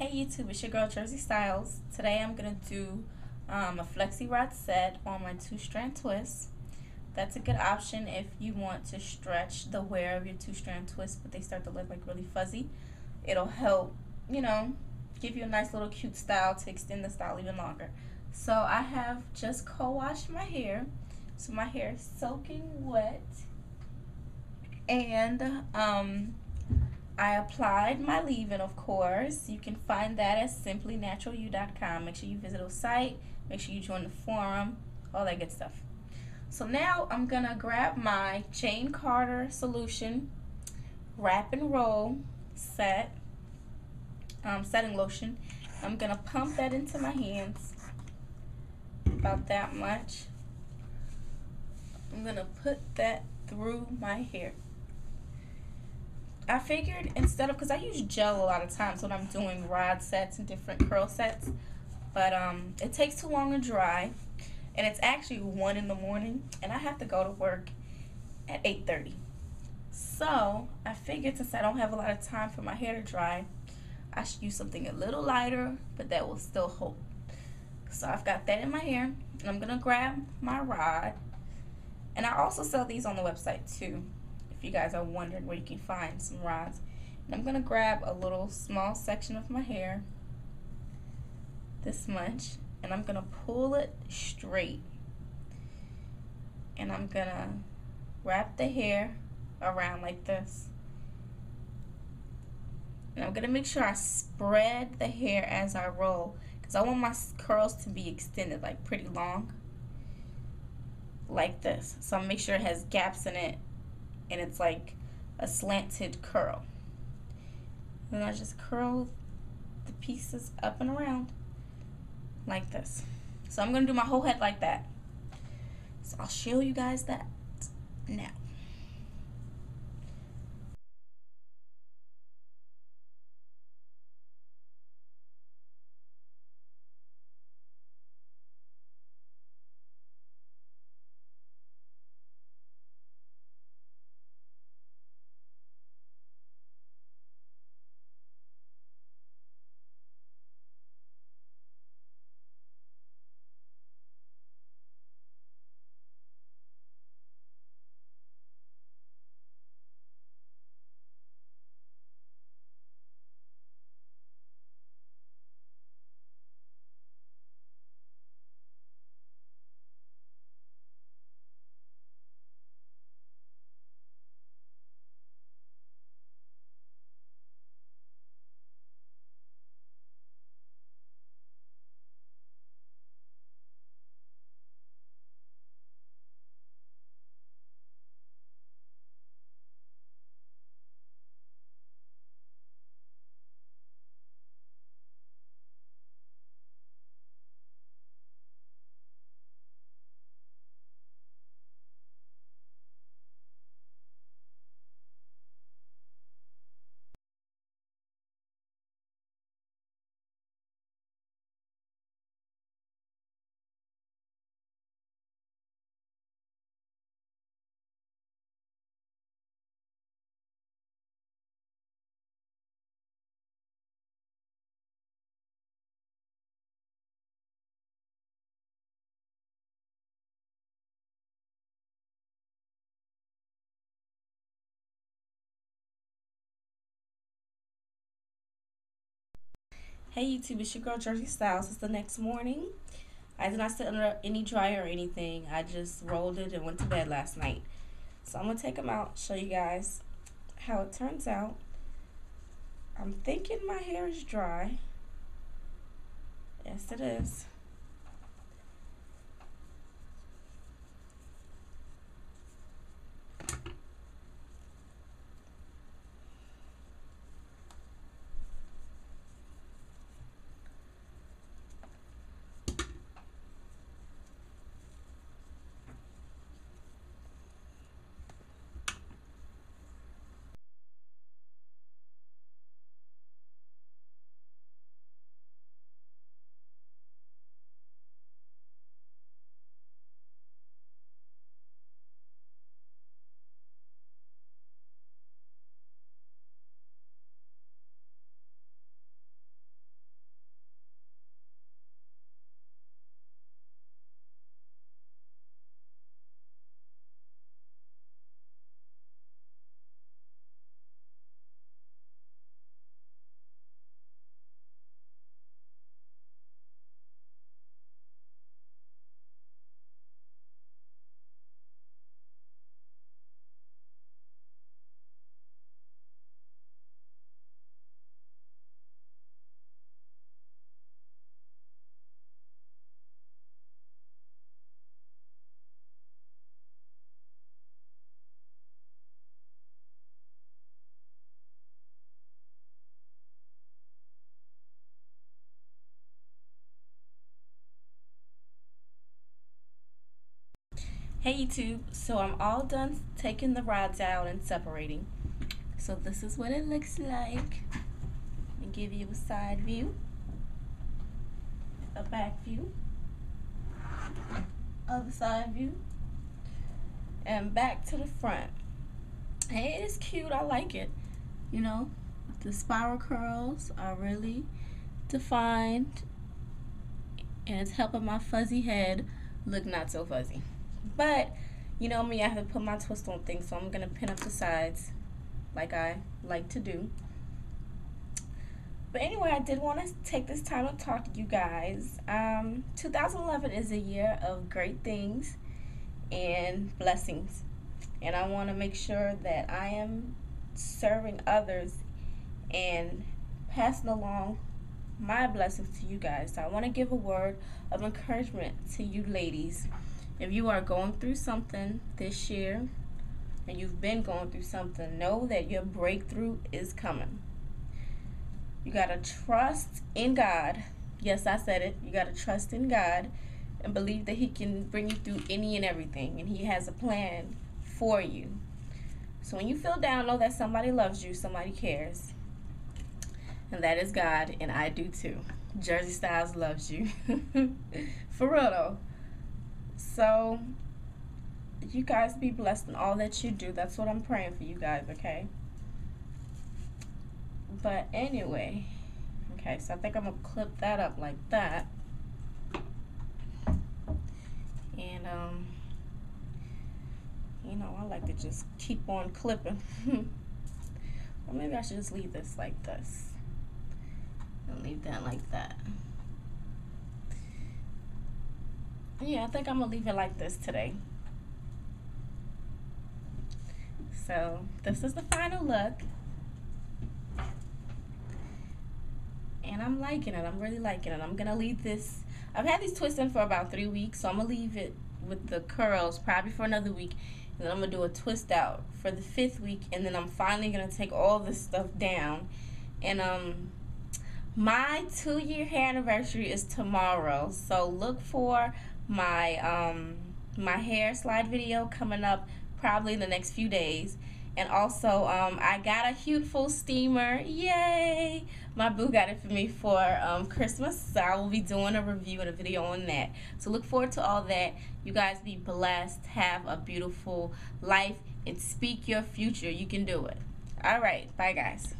Hey YouTube, it's your girl Jersey Stylez. Today I'm going to do um, a flexi rod set on my two strand twist. That's a good option if you want to stretch the wear of your two strand twist but they start to look like really fuzzy. It'll help, you know, give you a nice little cute style to extend the style even longer. So I have just co-washed my hair. So my hair is soaking wet. And um, I applied my leave-in, of course. You can find that at simplynaturalyou.com. Make sure you visit the site. Make sure you join the forum. All that good stuff. So now I'm going to grab my Jane Carter Solution Wrap and Roll set, um, setting lotion. I'm going to pump that into my hands. About that much. I'm going to put that through my hair. I figured instead of because I use gel a lot of times when I'm doing rod sets and different curl sets, but um, it takes too long to dry, and it's actually one in the morning, and I have to go to work at 8:30. So I figured since I don't have a lot of time for my hair to dry, I should use something a little lighter, but that will still hold. So I've got that in my hair, and I'm gonna grab my rod, and I also sell these on the website too if you guys are wondering where you can find some rods. And I'm going to grab a little small section of my hair, this much, and I'm going to pull it straight. And I'm going to wrap the hair around like this. And I'm going to make sure I spread the hair as I roll because I want my curls to be extended like pretty long like this. So I'll make sure it has gaps in it and it's like a slanted curl. And I just curl the pieces up and around like this. So I'm going to do my whole head like that. So I'll show you guys that now. Hey YouTube, it's your girl Jersey Stylez. It's the next morning. I did not sit under any dryer or anything. I just rolled it and went to bed last night. So I'm going to take them out, show you guys how it turns out. I'm thinking my hair is dry. Yes, it is. Hey YouTube, so I'm all done taking the rods out and separating. So this is what it looks like. Let me give you a side view, a back view, other side view, and back to the front. Hey, it's cute, I like it. You know, the spiral curls are really defined and it's helping my fuzzy head look not so fuzzy. But you know me, I have to put my twist on things, so I'm gonna pin up the sides like I like to do. But anyway, I did want to take this time to talk to you guys. Um, 2011 is a year of great things and blessings. And I want to make sure that I am serving others and passing along my blessings to you guys. So I want to give a word of encouragement to you ladies if you are going through something this year and you've been going through something, know that your breakthrough is coming. You got to trust in God. Yes, I said it. You got to trust in God and believe that He can bring you through any and everything, and He has a plan for you. So when you feel down, know that somebody loves you, somebody cares. And that is God, and I do too. Jersey Stylez loves you. for real though. So, you guys be blessed in all that you do. That's what I'm praying for you guys, okay? But anyway, okay, so I think I'm going to clip that up like that. And, um, you know, I like to just keep on clipping. or maybe I should just leave this like this. And leave that like that. Yeah, I think I'm gonna leave it like this today. So this is the final look. And I'm liking it. I'm really liking it. I'm gonna leave this. I've had these twists in for about three weeks, so I'm gonna leave it with the curls probably for another week. And then I'm gonna do a twist out for the fifth week, and then I'm finally gonna take all this stuff down. And um my two year hair anniversary is tomorrow, so look for my um my hair slide video coming up probably in the next few days. And also um, I got a Huetiful steamer. Yay! My boo got it for me for um, Christmas so I will be doing a review and a video on that. So look forward to all that. You guys be blessed. Have a beautiful life and speak your future. You can do it. All right. Bye guys